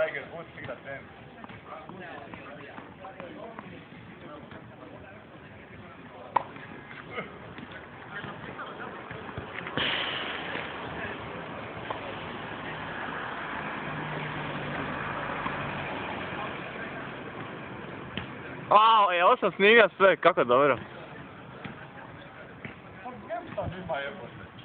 Tiger Woods igra tenis. Wow, e, ovo sam snimio sve, kako dobro. Pa gdje sam ima jebote?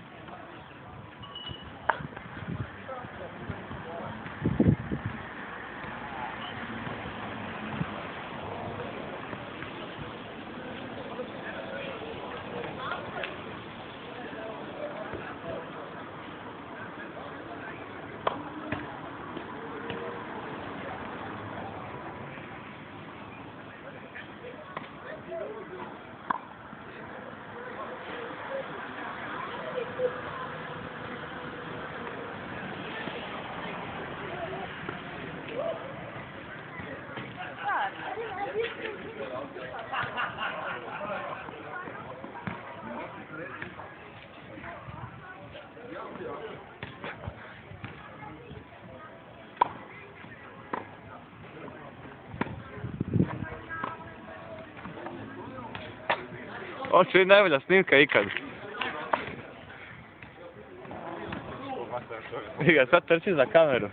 Ovo će biti najbolja snimka ikad. Ga, sad trči za kameru.